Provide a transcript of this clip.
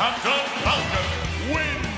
Captain Falcon wins.